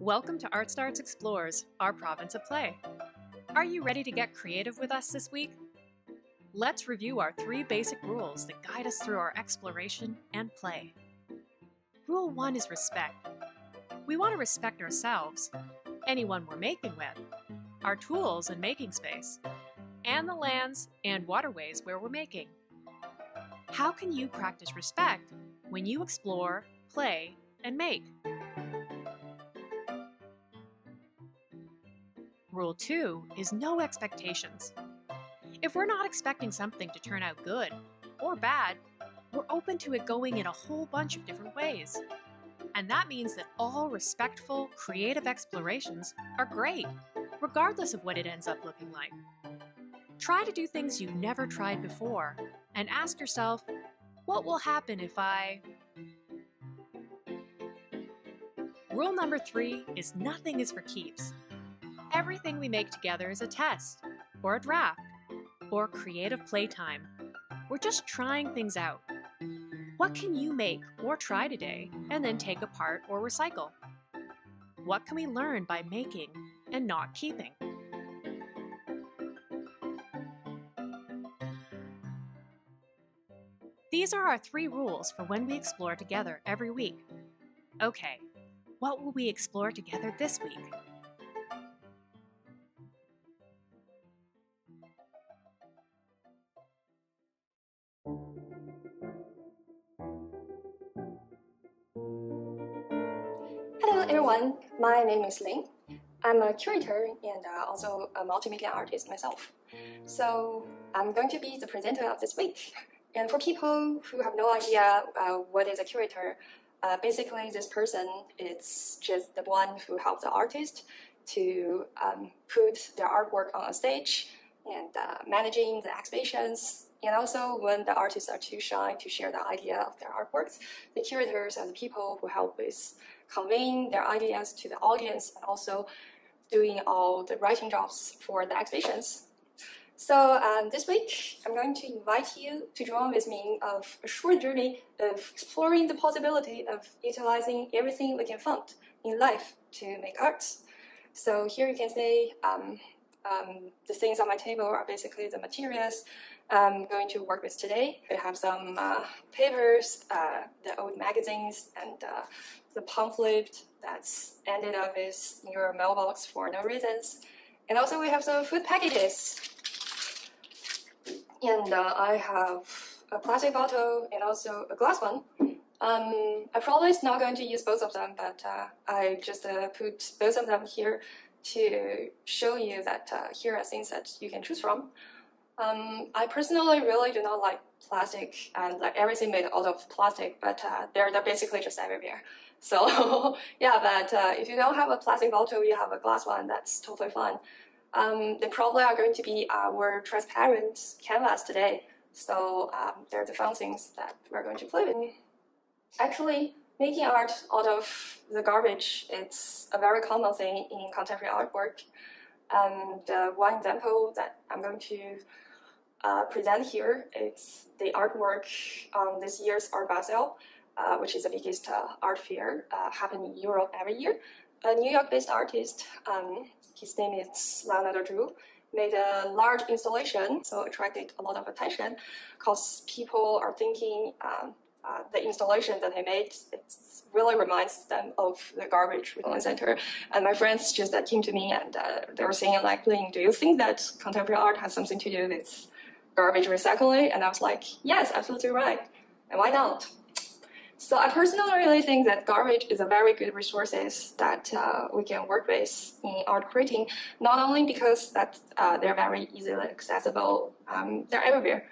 Welcome to ArtStarts Explores, our province of play. Are you ready to get creative with us this week? Let's review our three basic rules that guide us through our exploration and play. Rule 1 is respect. We want to respect ourselves, anyone we're making with, our tools and making space, and the lands and waterways where we're making. How can you practice respect when you explore, play, and make? Rule 2 is no expectations. If we're not expecting something to turn out good or bad, we're open to it going in a whole bunch of different ways. And that means that all respectful, creative explorations are great, regardless of what it ends up looking like. Try to do things you've never tried before and ask yourself, what will happen if I. Rule number three is nothing is for keeps. Everything we make together is a test, or a draft, or creative playtime. We're just trying things out. What can you make or try today and then take apart or recycle? What can we learn by making and not keeping? These are our three rules for when we explore together every week. Okay, what will we explore together this week? Name is Ling. I'm a curator and uh, also a multimedia artist myself. So I'm going to be the presenter of this week. And for people who have no idea uh, what is a curator, uh, basically this person is just the one who helps the artist to um, put their artwork on a stage and uh, managing the exhibitions. And also when the artists are too shy to share the idea of their artworks, the curators are the people who help with conveying their ideas to the audience and also doing all the writing jobs for the exhibitions. So um, this week, I'm going to invite you to join with me of a short journey of exploring the possibility of utilizing everything we can find in life to make art. So here you can see um, um, the things on my table are basically the materials I'm going to work with today. We have some uh, papers, uh, the old magazines, and uh, the pamphlet that's ended up in your mailbox for no reasons. And also we have some food packages. And uh, I have a plastic bottle and also a glass one. Um, I probably is not going to use both of them, but uh, I just uh, put both of them here to show you that here are things that you can choose from. Um, I personally really do not like plastic and like everything made out of plastic, but uh, they're, they're basically just everywhere. So yeah, but uh, if you don't have a plastic bottle, you have a glass one, that's totally fine. Um, they probably are going to be our transparent canvas today. So um, they're the fun things that we're going to play with. Actually, making art out of the garbage, it's a very common thing in contemporary artwork. And uh, one example that I'm going to uh, present it's the artwork on this year's Art Basel uh, which is the biggest art fair uh, happening in Europe every year. A New York-based artist, um, his name is Leonardo Drew, made a large installation, so attracted a lot of attention because people are thinking um, uh, the installation that he made it really reminds them of the garbage recycling center. And my friends just uh, came to me and uh, they were saying like, do you think that contemporary art has something to do with garbage recycling? And I was like, yes, absolutely right. And why not? So I personally really think that garbage is a very good resources that uh, we can work with in art creating, not only because that uh, they're very easily accessible, um, they're everywhere.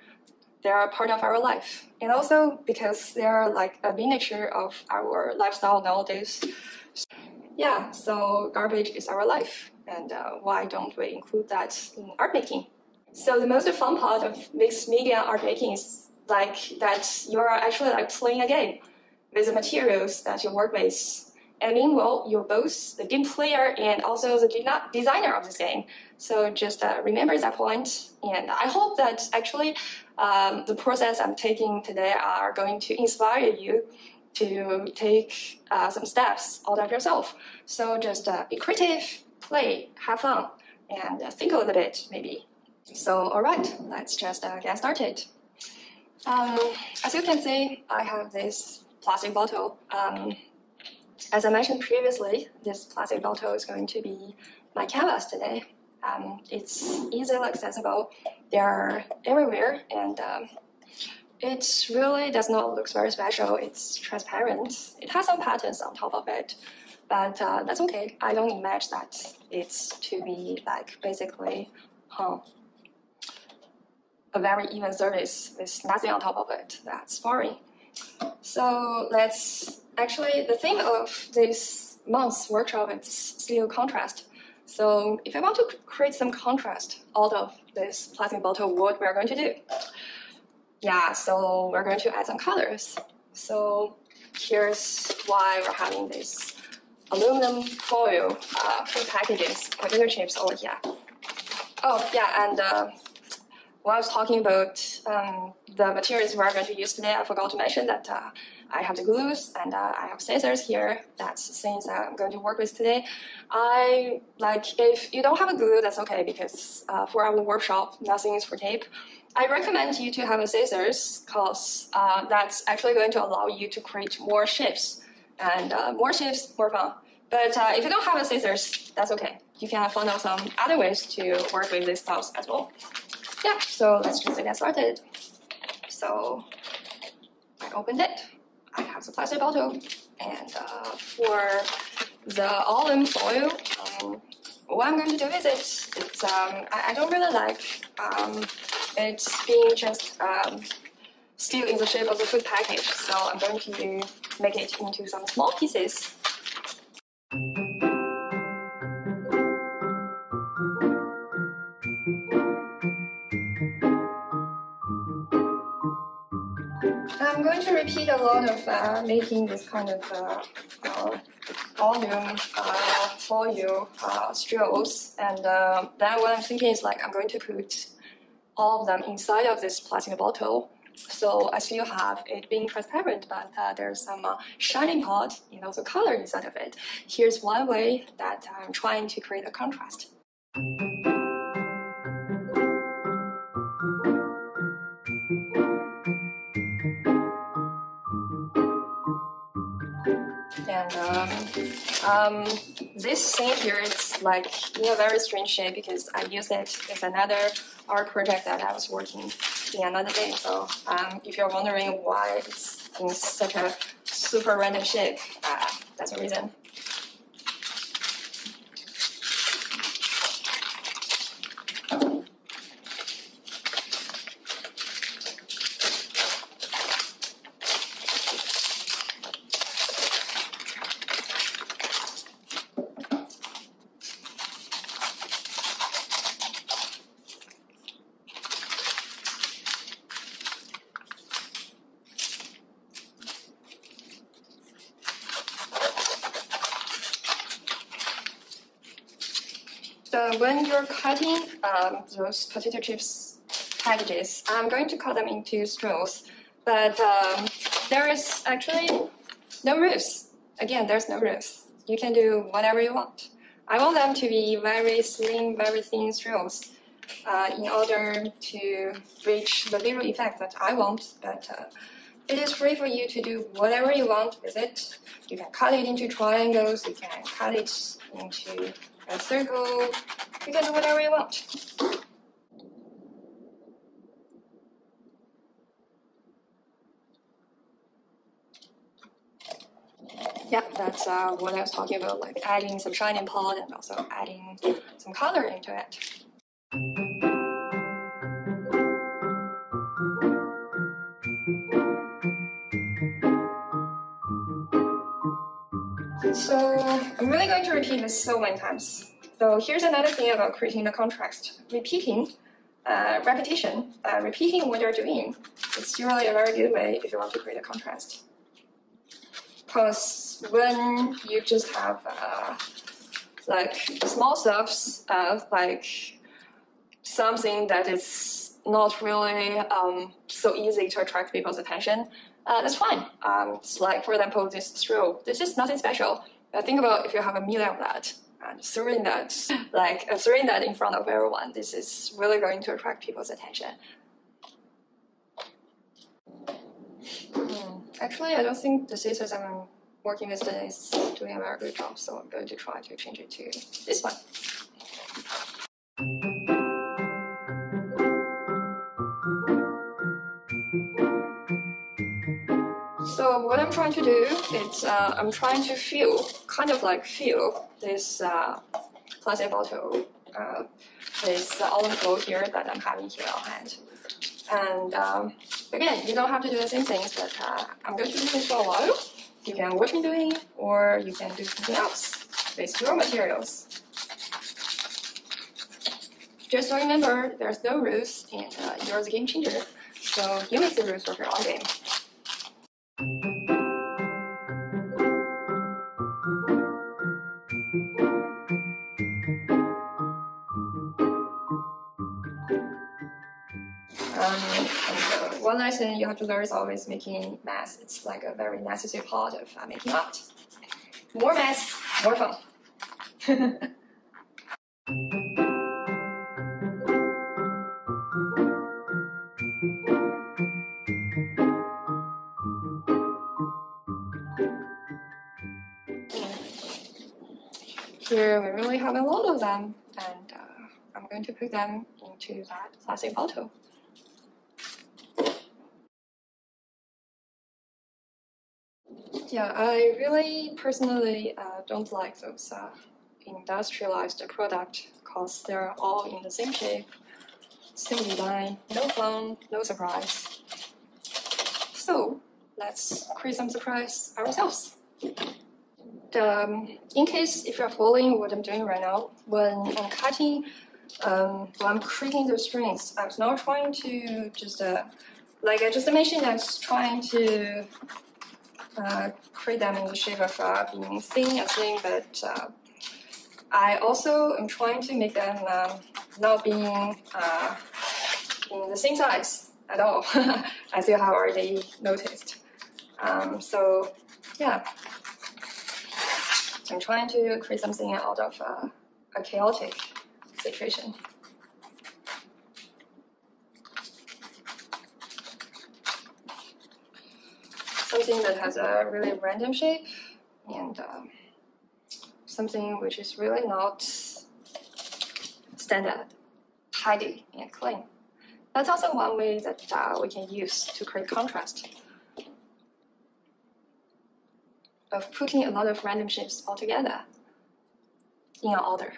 They're a part of our life. And also because they're like a miniature of our lifestyle nowadays. Yeah, so garbage is our life. And uh, why don't we include that in art making? So the most fun part of mixed media art making is like that you're actually like playing a game with the materials that you work with. And meanwhile, you're both the game player and also the designer of this game. So just uh, remember that point. And I hope that actually um, the process I'm taking today are going to inspire you to take uh, some steps out of yourself. So just uh, be creative, play, have fun, and uh, think a little bit, maybe. So, all right, let's just uh, get started. Um, as you can see, I have this plastic bottle. Um, as I mentioned previously, this plastic bottle is going to be my canvas today. Um, it's easily accessible. They are everywhere, and um, it really does not look very special. It's transparent. It has some patterns on top of it, but uh, that's okay. I don't imagine that it's to be like basically huh, a very even surface with nothing on top of it. That's boring. So let's actually the theme of this month's workshop is still contrast. So if I want to create some contrast out of this plastic bottle, what we're going to do? Yeah, so we're going to add some colors. So here's why we're having this aluminum foil uh, food packages, potato chips over here. Oh yeah, and uh, when I was talking about um, the materials we're going to use today, I forgot to mention that uh, I have the glues and uh, I have scissors here. That's the things I'm going to work with today. I like if you don't have a glue, that's okay because uh, for our workshop, nothing is for tape. I recommend you to have a scissors because uh, that's actually going to allow you to create more shapes and uh, more shapes, more fun. But uh, if you don't have a scissors, that's okay. You can find out some other ways to work with these styles as well. Yeah, so let's just get started. So I opened it. I have the plastic bottle. And uh, for the alum foil, um, what I'm going to do is it, it's, um, I, I, don't really like um, it being just um, still in the shape of the food package. So I'm going to make it into some small pieces. A lot of uh, making this kind of uh, uh, volume uh, foil uh, straws, and uh, then what I'm thinking is like I'm going to put all of them inside of this plastic bottle. So I still have it being transparent, but uh, there's some uh, shining part, you know, the color inside of it. Here's one way that I'm trying to create a contrast. Um, this thing here is like in a very strange shape because I used it with another art project that I was working in another day. So um, if you're wondering why it's in such a super random shape, uh, that's the reason. So when you're cutting um, those potato chips packages, I'm going to cut them into straws, but um, there is actually no rules. Again, there's no rules. You can do whatever you want. I want them to be very slim, very thin straws uh, in order to reach the visual effect that I want, but uh, it is free for you to do whatever you want with it. You can cut it into triangles, you can cut it into a circle. You can do whatever you want. Yeah, that's uh, what I was talking about, like adding some shining part and also adding some color into it. So I'm really going to repeat this so many times. So here's another thing about creating the contrast. Repeating, uh, repetition, uh, repeating what you're doing It's usually a very good way if you want to create a contrast. Because when you just have uh, like small stuffs, like something that is not really um, so easy to attract people's attention, uh, that's fine. Um, it's like, for example, this thrill. This is nothing special. Uh, think about if you have a million of that and throwing that, like uh, throwing that in front of everyone. This is really going to attract people's attention. Hmm. Actually, I don't think the scissors I'm working with today is doing a very good job, so I'm going to try to change it to this one. Do is uh, I'm trying to feel, kind of like feel this uh, plastic bottle, uh, this olive flow here that I'm having here on hand. And um, again, you don't have to do the same things, but uh, I'm going to do this for a while. You can watch me doing, it, or you can do something else with your materials. Just remember, there's no rules, and uh, you're the game changer. So you make the rules of your own game. Um, one lesson you have to learn is always making math. It's like a very necessary part of uh, making art. More math, more fun. Here we really have a lot of them, and uh, I'm going to put them into that plastic bottle. Yeah, I really personally uh, don't like those uh, industrialized products because they're all in the same shape, same design, no fun, no surprise. So let's create some surprise ourselves. Um, in case if you're following what I'm doing right now, when I'm cutting, um, when I'm creating the strings, I'm not trying to just, uh, like I just mentioned, I'm trying to uh, create them in the shape of uh, being thin and thin, but uh, I also am trying to make them um, not being uh, in the same size at all, as you have already noticed. Um, so, yeah. I'm trying to create something out of uh, a chaotic situation. Something that has a really random shape and uh, something which is really not standard, tidy, and clean. That's also one way that uh, we can use to create contrast. of putting a lot of random shapes all together in an order.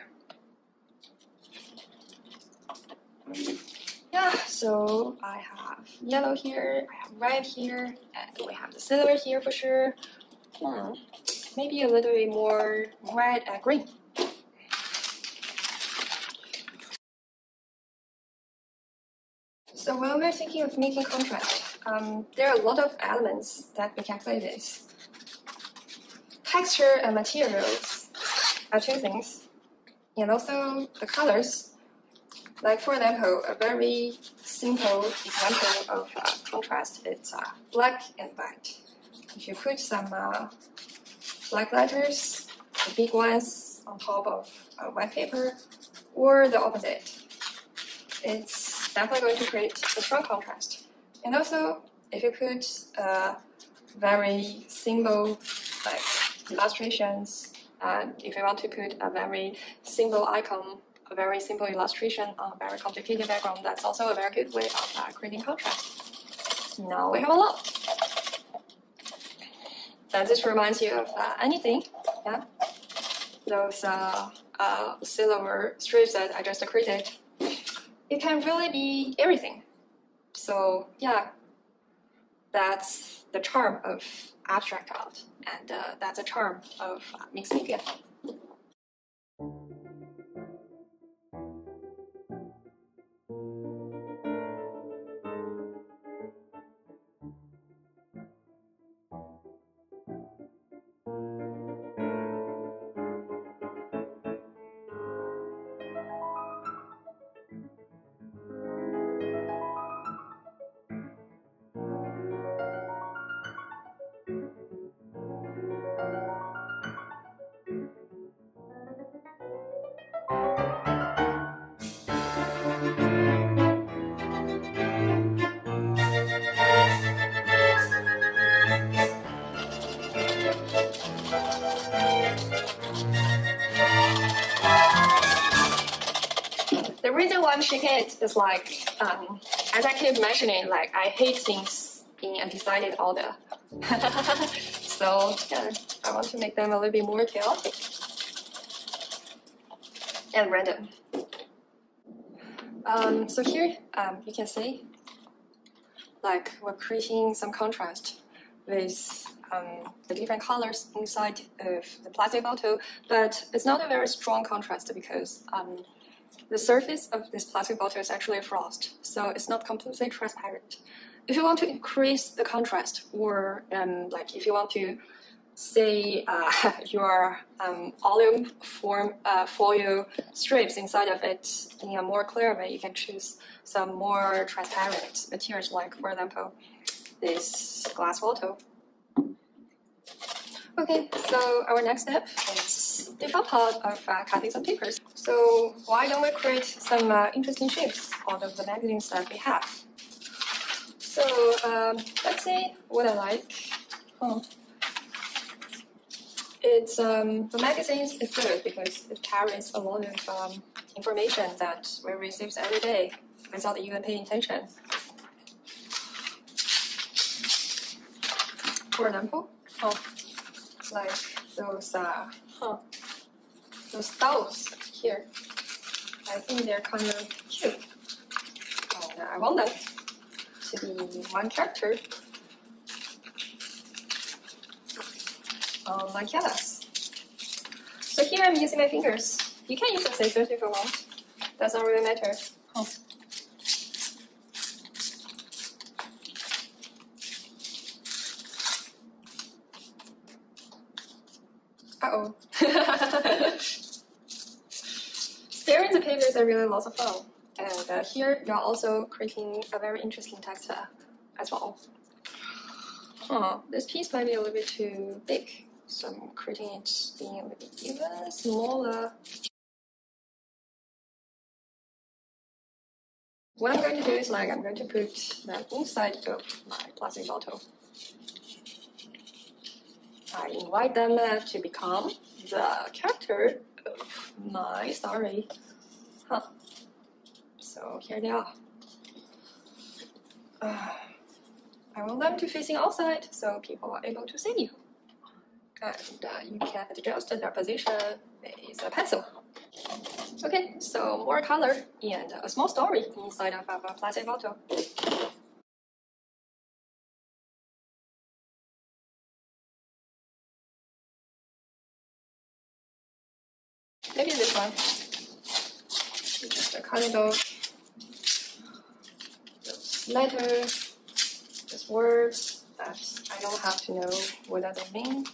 Yeah, so I have yellow here, I have red here, and we have the silver here for sure. Hmm, maybe a little bit more red and green. So when we're thinking of making contrast, um, there are a lot of elements that we can play with texture and materials are two things, and also the colors. Like for example, a very simple example of uh, contrast is uh, black and white. If you put some uh, black letters, the big ones, on top of white paper, or the opposite, it's definitely going to create a strong contrast. And also, if you put a very simple, like illustrations. And if you want to put a very simple icon, a very simple illustration on a very complicated background, that's also a very good way of uh, creating contrast. Now we have a lot. Does this reminds you of uh, anything? Yeah, those uh, uh, silver strips that I just created. It can really be everything. So yeah, that's the charm of abstract art, and uh, that's a charm of uh, mixed media. I'm shaking it's like, um, as I keep mentioning, like I hate things in undecided order. so yeah, I want to make them a little bit more chaotic and random. Um, so here um, you can see like we're creating some contrast with um, the different colors inside of the plastic bottle, but it's not a very strong contrast because um, the surface of this plastic bottle is actually frost, so it's not completely transparent. If you want to increase the contrast, or um, like if you want to say uh, your um, aluminum form uh, foil strips inside of it in a more clear way, you can choose some more transparent materials, like for example, this glass bottle. Okay, so our next step is fun part of uh, cutting some papers. So why don't we create some uh, interesting shapes out of the magazines that we have? So um, let's see what I like. Oh. It's um, the magazines is good because it carries a lot of um, information that we receive every day without even paying attention. For example, oh, like those uh, huh, those dolls here. I think they're kind of cute. And I want them to be one character on my canvas. So here I'm using my fingers. You can use a scissors if you want. Doesn't really matter. Oh. Uh-oh. Staring the are. And uh, here you're also creating a very interesting texture as well. Huh, this piece might be a little bit too big, so I'm creating it being a little bit even smaller. What I'm going to do is like I'm going to put that inside of my plastic bottle. I invite them uh, to become the character of my story. Huh. So here they are. Uh, I want them to facing outside so people are able to see you. And uh, you can adjust their position with a pencil. Okay, so more color and a small story inside of our plastic bottle. Maybe this one. Just a those letters, those words that I don't have to know what that it mean.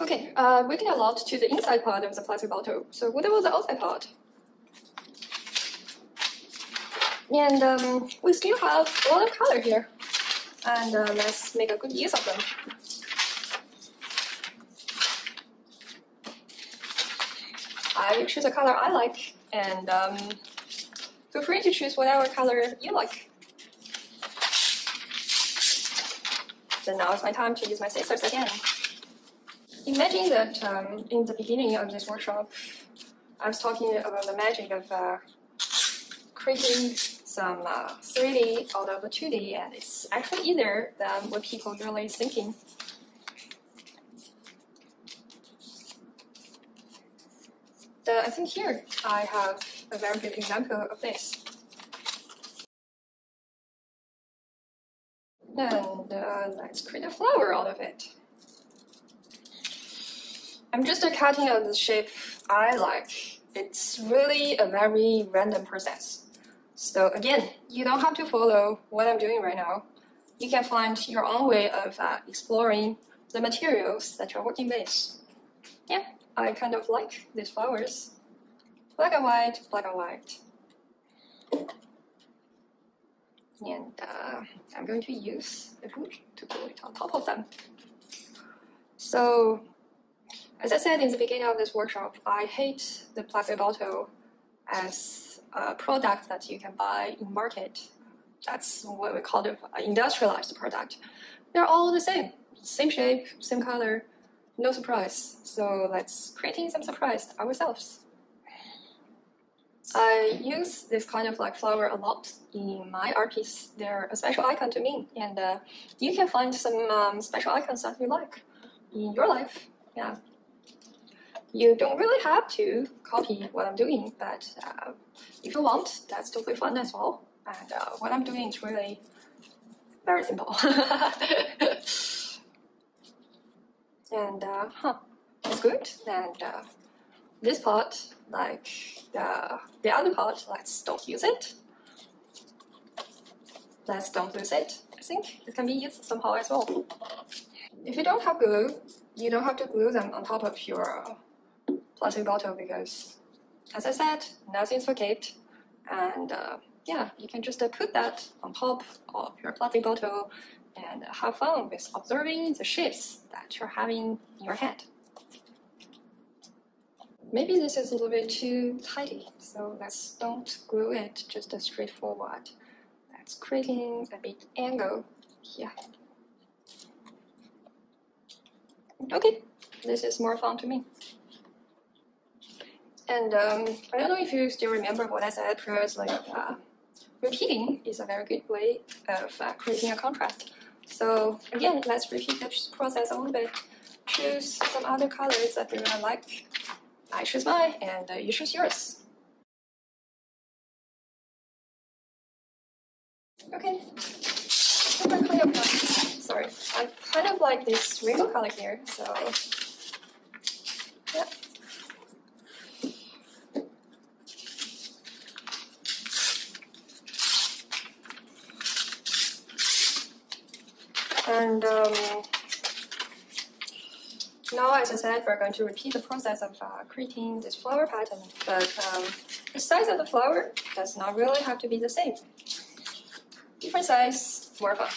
Okay, uh, we a lot to the inside part of the plastic bottle. So what about the outside part? And um, we still have a lot of color here. And uh, let's make a good use of them. I choose a color I like, and um, feel free to choose whatever color you like. Then now is my time to use my scissors again. Imagine that um, in the beginning of this workshop, I was talking about the magic of uh, creating some uh, 3D out of a 2D, and it's actually easier than what people usually thinking. I think here I have a very good example of this. And uh, let's create a flower out of it. I'm just cutting out the shape I like. It's really a very random process. So again, you don't have to follow what I'm doing right now. You can find your own way of uh, exploring the materials that you're working with. Yeah, I kind of like these flowers. Black and white, black and white. And uh, I'm going to use the hood to put it on top of them. So, as I said in the beginning of this workshop, I hate the plastic bottle as a product that you can buy in market. That's what we call the industrialized product. They're all the same, same shape, same color, no surprise. So let's creating some surprise ourselves. I use this kind of like flower a lot in my art piece. They're a special icon to me, and uh, you can find some um, special icons that you like in your life. Yeah, you don't really have to copy what I'm doing, but uh, if you want, that's totally fun as well. And uh, what I'm doing is really very simple. and uh, huh, it's good. And uh, this part, like the, the other part, let's don't use it. Let's don't lose it. I think it can be used somehow as well. If you don't have glue, you don't have to glue them on top of your plastic bottle because, as I said, nothing's for kept. And uh, yeah, you can just uh, put that on top of your plastic bottle and have fun with observing the shapes that you're having in your head. Maybe this is a little bit too tidy, so let's don't glue it just a straightforward. That's creating a bit angle here. Okay, this is more fun to me. And um, I don't know if you still remember what I said previously. Uh, repeating is a very good way of uh, creating a contrast. So again, let's repeat the process a little bit. Choose some other colors that you like. I choose mine, and uh, you choose yours. Okay. Sorry, I kind of like this rainbow color here, so yeah. And um, now, as I said, we're going to repeat the process of uh, creating this flower pattern, but um, the size of the flower does not really have to be the same. Different size, more fun.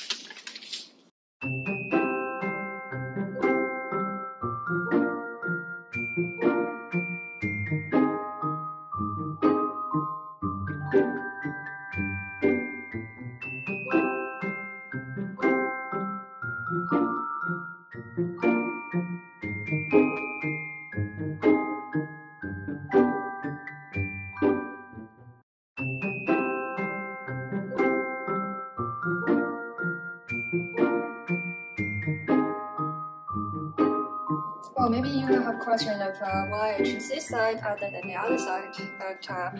Question of uh, why I choose this side other than the other side, but uh,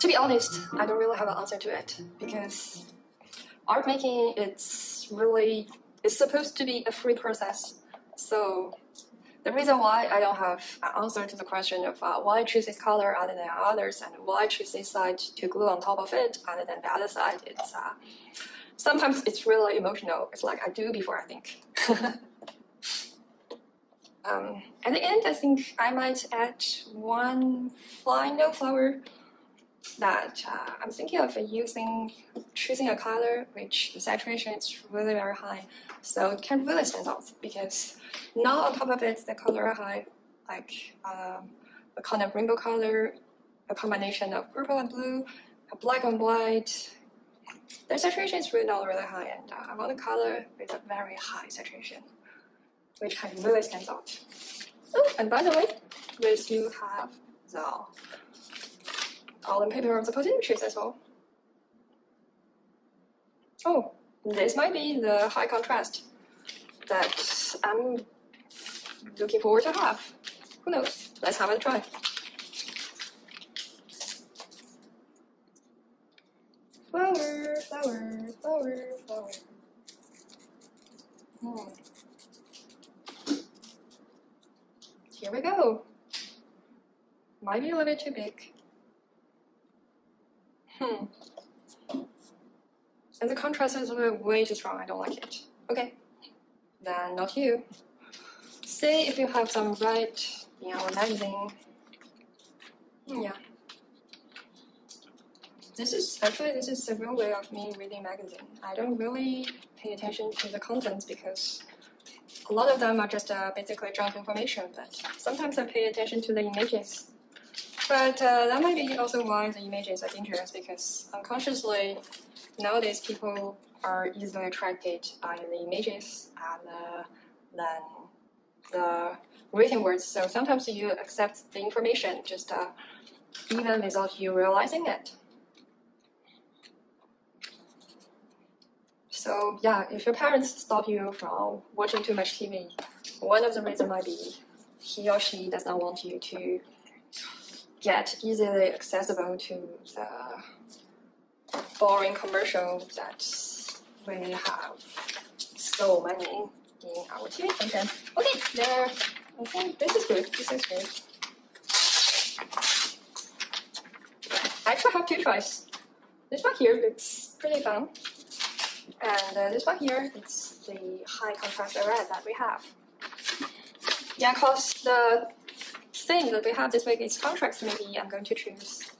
to be honest, I don't really have an answer to it because art making it's really it's supposed to be a free process. So the reason why I don't have an answer to the question of uh, why choose this color other than others and why choose this side to glue on top of it other than the other side, it's uh, sometimes it's really emotional. It's like I do before I think. Um, at the end, I think I might add one flying no flower that uh, I'm thinking of using, choosing a color which the saturation is really very high, so it can really stand out because now on top of it, the color high, like um, a kind of rainbow color, a combination of purple and blue, black and white. The saturation is really not really high, and uh, I want a color with a very high saturation which can really stand out. Oh, and by the way, we still have the paper of the chips as well. Oh, this might be the high contrast that I'm looking forward to have. Who knows? Let's have a try. Flower, flower, flower. Hmm. Here we go. Might be a little bit too big. Hmm. And the contrast is way too strong. I don't like it. Okay. Then not you. See if you have some right in our magazine. Hmm, yeah. This is actually this is the real way of me reading magazine. I don't really pay attention to the contents because a lot of them are just uh, basically junk information, but sometimes I pay attention to the images. But uh, that might be also why the images are dangerous because unconsciously nowadays people are easily attracted by the images and, uh, than the written words. So sometimes you accept the information just uh, even without you realizing it. So yeah, if your parents stop you from watching too much TV, one of the reasons might be he or she does not want you to get easily accessible to the boring commercial that we have so many in our TV content. Okay, there. I think this is good. This is good. I actually have two choices. This one here looks pretty fun. And uh, this one here, it's the high contrast red that we have. Yeah, because the thing that we have this week is contrast, maybe I'm going to choose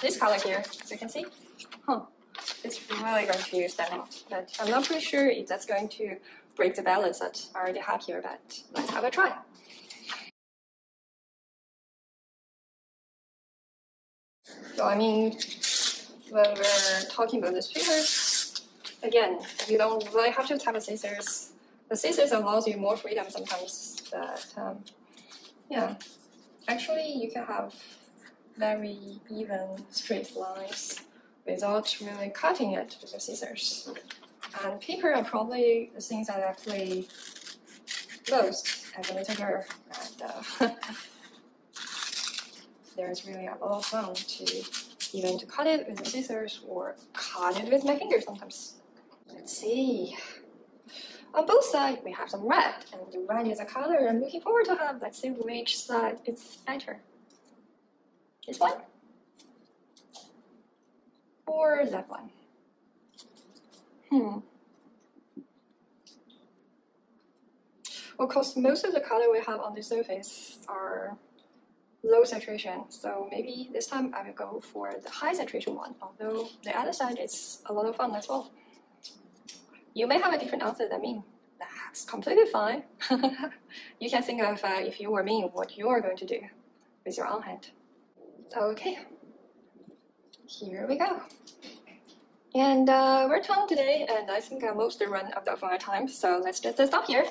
this color here, as you can see. Huh. It's really going to stand out, but I'm not pretty sure if that's going to break the balance that I already have here, but let's have a try. So I mean, when we're talking about this picture, again, you don't really have to type a scissors. The scissors allows you more freedom sometimes, but um, yeah, actually you can have very even straight lines without really cutting it with the scissors. And paper are probably the things that I play most as a little girl. And uh, there's really a lot of fun to even to cut it with the scissors or cut it with my fingers sometimes. Let's see. On both sides, we have some red, and the red is a color I'm looking forward to have. Let's see which side is better. This one? Or that one? Hmm. Of course, most of the color we have on the surface are low saturation, so maybe this time I will go for the high saturation one, although the other side is a lot of fun as well. You may have a different answer than me. That's completely fine. you can think of uh, if you were me, what you are going to do with your own hand. Okay, here we go. And uh, we're done today, and I think I'm mostly run out of our time, so let's just stop here.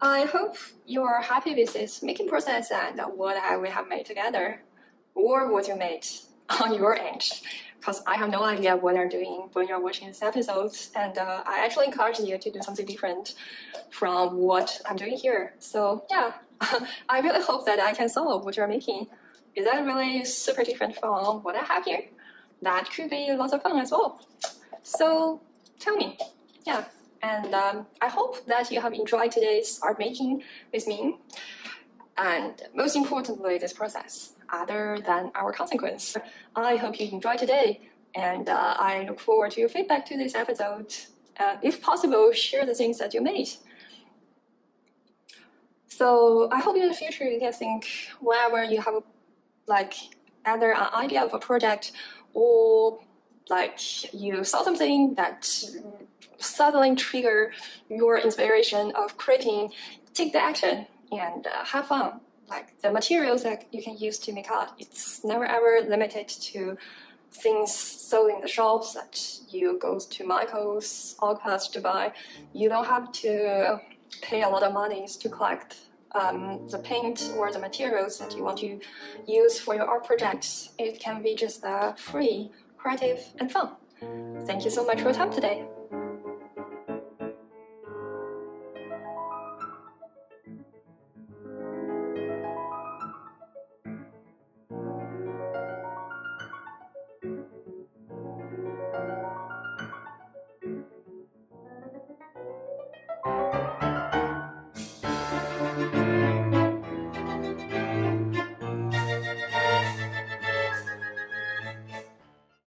I hope you are happy with this making process and what we have made together, or what you made on your end, because I have no idea what you're doing when you're watching this episode, and uh, I actually encourage you to do something different from what I'm doing here. So yeah, I really hope that I can solve what you're making. Is that really super different from what I have here? that could be lots of fun as well. So tell me, yeah. And um, I hope that you have enjoyed today's art making with me. And most importantly, this process, other than our consequence. I hope you enjoyed today, and uh, I look forward to your feedback to this episode. Uh, if possible, share the things that you made. So I hope in the future you can think whenever you have like either an idea of a project or like you saw something that suddenly trigger your inspiration of creating, take the action and uh, have fun. Like the materials that you can use to make art, it's never ever limited to things sold in the shops that you go to Michael's or to buy. You don't have to pay a lot of money to collect um, the paint or the materials that you want to use for your art projects. It can be just uh, free, creative, and fun. Thank you so much for your time today.